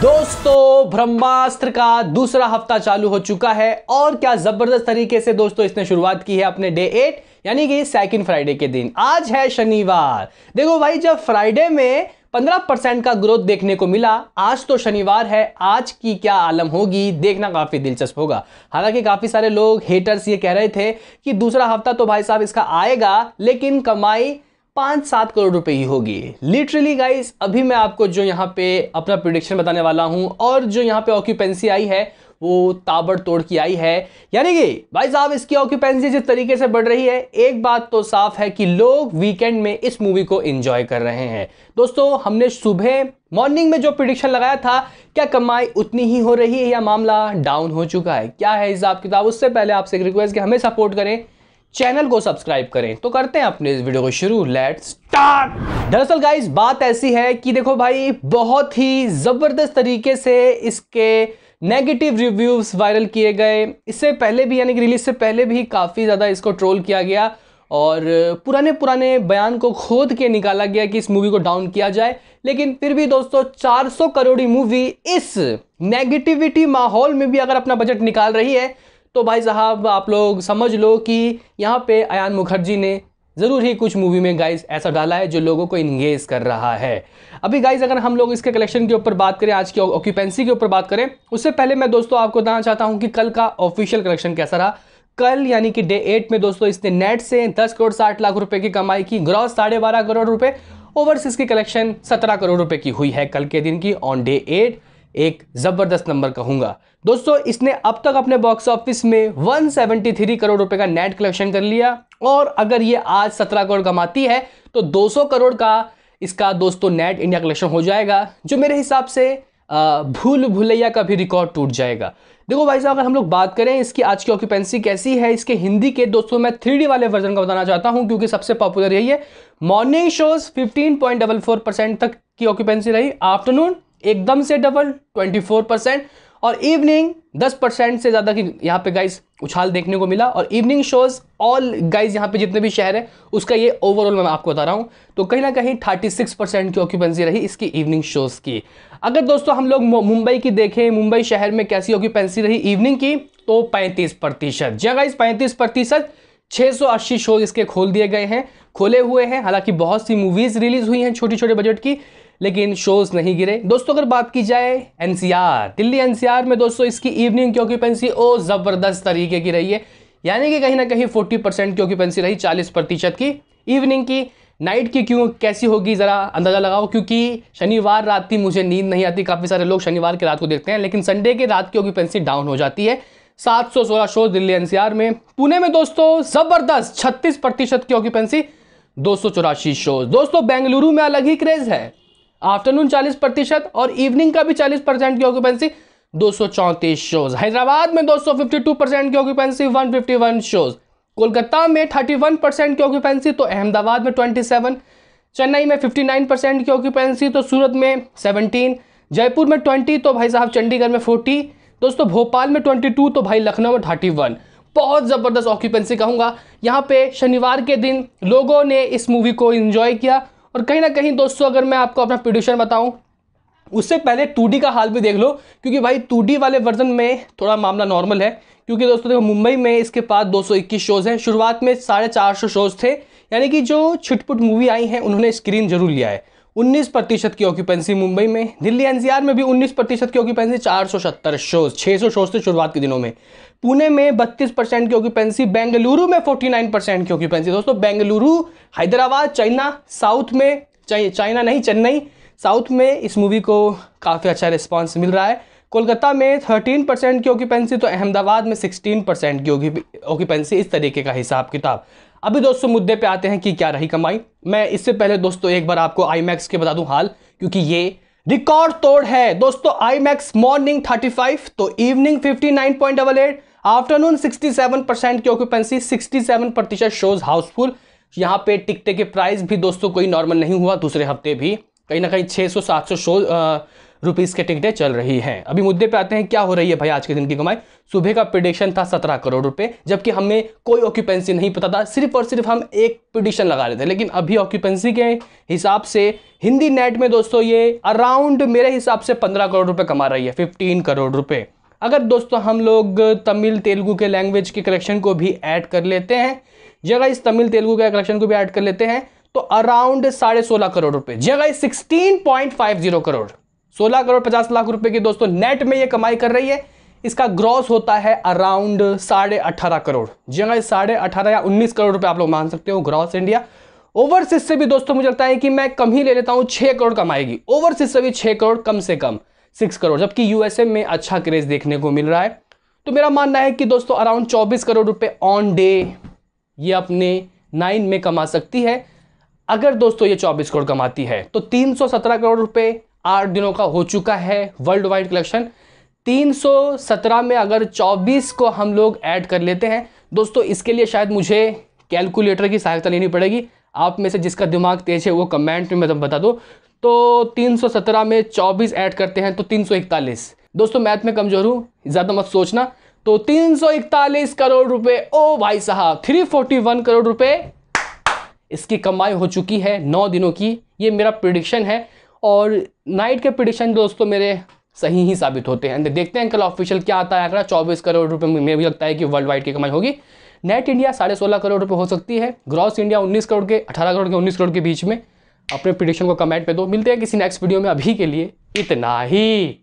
दोस्तों, ब्रह्मास्त्र का दूसरा हफ़्ता चालू हो चुका है और क्या ज़बरदस्त तरीके से दोस्तों इसने शुरुआत की है अपने डे एट यानी कि सेकंड फ्राइडे के दिन। आज है शनिवार। देखो भाई, जब फ्राइडे में 15 परसेंट का ग्रोथ देखने को मिला, आज तो शनिवार है, आज की क्या आलम होगी, देखना काफ़ी दिलचस्प होगा। हालाँकि काफ़ी सारे लोग हेटर्स ये कह रहे थे कि दूसरा हफ़्ता तो भाई साहब इसका आएगा, लेकिन कमाई पाँच सात करोड़ रुपए ही होगी। लिटरली गाइस अभी मैं आपको जो यहाँ पे अपना प्रिडिक्शन बताने वाला हूँ और जो यहाँ पे ऑक्यूपेंसी आई है, वो ताबड़ तोड़ की आई है। यानी कि, भाई साहब, इसकी ऑक्यूपेंसी जिस तरीके से बढ़ रही है, एक बात तो साफ़ है कि लोग वीकेंड में इस मूवी को एंजॉय कर रहे हैं। दोस्तों, हमने सुबह मॉर्निंग में जो प्रिडिक्शन लगाया था, क्या कमाई उतनी ही हो रही है या मामला डाउन हो चुका है? क्या है हिसाब किताब? उससे पहले आपसे एक रिक्वेस्ट कि हमें सपोर्ट करें। चैनल को सब्सक्राइब करें। तो करते हैं अपने इस वीडियो को शुरू। लेट स्टार्ट दरअसल गाइस बात ऐसी है कि देखो भाई, बहुत ही ज़बरदस्त तरीके से इसके नेगेटिव रिव्यूज़ वायरल किए गए। इससे पहले भी, यानी कि रिलीज़ से पहले भी काफ़ी ज़्यादा इसको ट्रोल किया गया और पुराने पुराने बयान को खोद के निकाला गया कि इस मूवी को डाउन किया जाए। लेकिन फिर भी दोस्तों 400 करोड़ी मूवी इस नेगेटिविटी माहौल में भी अगर अपना बजट निकाल रही है तो भाई साहब, आप लोग समझ लो कि यहाँ पे अयान मुखर्जी ने ज़रूर ही कुछ मूवी में गाइस ऐसा डाला है जो लोगों को इंगेज कर रहा है। अभी गाइस अगर हम लोग इसके कलेक्शन के ऊपर बात करें, आज की ऑक्यूपेंसी के ऊपर बात करें, उससे पहले मैं दोस्तों आपको बताना चाहता हूँ कि कल का ऑफिशियल कलेक्शन कैसा रहा। कल यानी कि डे एट में दोस्तों इसने नेट से दस करोड़ साठ लाख रुपए की कमाई की ग्रॉस साढ़े बारह करोड़ रुपए ओवरसीज की कलेक्शन सत्रह करोड़ रुपए की हुई है कल के दिन की। ऑन डे एट एक ज़बरदस्त नंबर कहूँगा। दोस्तों, इसने अब तक अपने बॉक्स ऑफ़िस में 173 करोड़ रुपए का नेट कलेक्शन कर लिया और अगर ये आज 17 करोड़ कमाती है तो 200 करोड़ का इसका दोस्तों नेट इंडिया कलेक्शन हो जाएगा, जो मेरे हिसाब से भूल भुलैया का भी रिकॉर्ड टूट जाएगा। देखो भाई साहब, अगर हम लोग बात करें, इसकी आज की ऑक्यूपेंसी कैसी है, इसके हिंदी के दोस्तों मैं थ्री वाले वर्जन का बताना चाहता हूँ, क्योंकि सबसे पॉपुलर यही है। मॉर्निंग शोज़ 15.44 परसेंट तक की ऑक्यूपेंसी रही आफ्टरनून एकदम से डबल 24 परसेंट और इवनिंग 10 परसेंट से ज़्यादा की यहाँ पे गाइस उछाल देखने को मिला और इवनिंग शोज़ ऑल गाइस यहाँ पे जितने भी शहर है, उसका ये ओवरऑल मैं आपको बता रहा हूँ। तो कहीं ना कहीं 36 परसेंट की ऑक्यूपेंसी रही इसकी इवनिंग शोज़ की। अगर दोस्तों हम लोग मुंबई की देखें, मुंबई शहर में कैसी ऑक्यूपेंसी रही इवनिंग की तो पैंतीस प्रतिशत। जी गाइस पैंतीस प्रतिशत 680 शोज़ इसके खोल दिए गए हैं, खोले हुए हैं। हालाँकि बहुत सी मूवीज़ रिलीज़ हुई हैं छोटी छोटे बजट की लेकिन शोज़ नहीं गिरे। दोस्तों, अगर बात की जाए एनसीआर, दिल्ली एनसीआर में दोस्तों, इसकी इवनिंग की ऑक्यूपेंसी ओ ज़बरदस्त तरीके की रही है। यानी कि कहीं ना कहीं 40 परसेंट की ऑक्यूपेंसी रही 40 प्रतिशत की। इवनिंग की नाइट की क्यों, कैसी होगी, ज़रा अंदाज़ा लगाओ, क्योंकि शनिवार रात की मुझे नींद नहीं आती। काफ़ी सारे लोग शनिवार की रात को देखते हैं, लेकिन संडे की रात की ऑक्यूपेंसी डाउन हो जाती है। 716 शोज़ दिल्ली एनसीआर में। पुणे में दोस्तों, ज़बरदस्त 36 प्रतिशत की ऑक्यूपेंसी दो सौ चौरासी शोज़ दोस्तों, बेंगलुरु में अलग ही क्रेज है। आफ्टरनून 40 प्रतिशत और इवनिंग का भी 40 परसेंट की ऑक्यूपेंसी दो शोज़ हैदराबाद में 252 परसेंट की ऑक्यूपेंसी 151 शोज़ कोलकाता में 31 परसेंट की ऑक्यूपेंसी तो अहमदाबाद में 27 चेन्नई में 59 परसेंट की ऑक्यूपेंसी तो सूरत में 17 जयपुर में 20 तो भाई साहब चंडीगढ़ में 40 दोस्तों, भोपाल में 22 तो भाई लखनऊ में 31 बहुत ज़बरदस्त ऑक्यूपेंसी कहूँगा। यहाँ पे शनिवार के दिन लोगों ने इस मूवी को इन्जॉय किया। और कहीं ना कहीं दोस्तों, अगर मैं आपको अपना प्रोड्यूशन बताऊँ, उससे पहले टू का हाल भी देख लो, क्योंकि भाई टू वाले वर्जन में थोड़ा मामला नॉर्मल है, क्योंकि दोस्तों देखो, मुंबई में इसके पास 221 शोज़ हैं, शुरुआत में साढ़े चार शोज़ थे, यानी कि जो छिटपुट मूवी आई हैं, उन्होंने स्क्रीन ज़रूर लिया है। 19 प्रतिशत की ऑक्यूपेंसी मुंबई में, दिल्ली एनसीआर में भी 19 प्रतिशत की ऑक्यूपेंसी चार सौ सत्तर शोज़ छः सौ शोज़ थे शुरुआत के दिनों में। पुणे में 32 परसेंट की ऑक्यूपेंसी बेंगलुरु में 49 परसेंट की ऑक्यूपेंसी दोस्तों, बेंगलुरु, हैदराबाद, चाइना, साउथ में चाइना नहीं, चेन्नई, साउथ में इस मूवी को काफ़ी अच्छा रिस्पॉन्स मिल रहा है। कोलकाता में 13 परसेंट की ऑक्यूपेंसी तो अहमदाबाद में 16 परसेंट की ऑक्यूपेंसी इस तरीके का हिसाब किताब अभी दोस्तों मुद्दे पे आते हैं कि क्या रही कमाई। मैं इससे पहले दोस्तों एक बार आपको आई के बता दूँ हाल, क्योंकि ये रिकॉर्ड तोड़ है। दोस्तों आई मैक्स मॉर्निंग 35 तो इवनिंग 59.88 आफ्टरनून 67 परसेंट की ऑक्यूपेंसी 67 प्रतिशत शोज़ हाउसफुल यहाँ पे टिकटे के प्राइस भी दोस्तों कोई नॉर्मल नहीं हुआ, दूसरे हफ़्ते भी। कहीं ना कहीं 600 700 शो रुपीज़ के टिकटें चल रही हैं। अभी मुद्दे पे आते हैं, क्या हो रही है भाई आज के दिन की कमाई? सुबह का प्रिडिक्शन था सत्रह करोड़ रुपए, जबकि हमें कोई ऑक्यूपेंसी नहीं पता था, सिर्फ़ और सिर्फ़ हम एक प्रिडिक्शन लगा रहे थे, लेकिन अभी ऑक्यूपेंसी के हिसाब से, हिंदी नेट में दोस्तों ये अराउंड मेरे हिसाब से पंद्रह करोड़ रुपए कमा रही है फिफ्टीन करोड़ रुपए। अगर दोस्तों हम लोग तमिल तेलुगु के लैंग्वेज के कलेक्शन को भी ऐड कर लेते हैं, जगह इस तमिल तेलुगु के कलेक्शन को भी ऐड कर लेते हैं तो अराउंड साढ़े सोलह करोड़ रुपए, जगह sixteen point five zero crore. सोलह करोड़ पचास लाख रुपए की दोस्तों नेट में ये कमाई कर रही है। इसका ग्रॉस होता है अराउंड साढ़े अठारह करोड़। जगह साढ़े अठारह या उन्नीस करोड़ रुपए आप लोग मान सकते हो ग्रॉस इंडिया ओवरसीज से भी दोस्तों मुझे लगता है कि मैं कम ही ले लेता हूँ, छह करोड़ कमाएगी। ओवरसीज से भी छह करोड़, कम से कम सिक्स करोड़। जबकि यूएसए में अच्छा क्रेज देखने को मिल रहा है। तो मेरा मानना है कि दोस्तों अराउंड चौबीस करोड़ रुपए ऑन डे ये अपने नाइन में कमा सकती है। अगर दोस्तों ये चौबीस करोड़ कमाती है तो तीन सौ सत्रह करोड़ रुपए आठ दिनों का हो चुका है वर्ल्ड वाइड कलेक्शन 317 में अगर 24 को हम लोग ऐड कर लेते हैं, दोस्तों, इसके लिए शायद मुझे कैलकुलेटर की सहायता लेनी पड़ेगी। आप में से जिसका दिमाग तेज है, वो कमेंट में मतलब बता दो। तो 317 में 24 ऐड करते हैं तो 341 दोस्तों मैथ में कमज़ोर हूँ, ज़्यादा मत सोचना। तो 341 करोड़ रुपए, ओ भाई साहब 341 करोड़ रुपए। इसकी कमाई हो चुकी है नौ दिनों की। ये मेरा प्रिडिक्शन है। और नाइट के प्रिडिक्शन दोस्तों मेरे सही ही साबित होते हैं। देखते हैं कल ऑफिशियल क्या आता है। आंकड़ा चौबीस करोड़ रुपये में भी लगता है कि वर्ल्ड वाइड की कमाई होगी। नेट इंडिया साढ़े सोलह करोड़ रुपये हो सकती है। ग्रॉस इंडिया उन्नीस करोड़ के, अठारह करोड़ के, उन्नीस करोड़ के बीच में। अपने प्रिडिक्शन को कमेंट पे दो। मिलते हैं किसी नेक्स्ट वीडियो में। अभी के लिए इतना ही।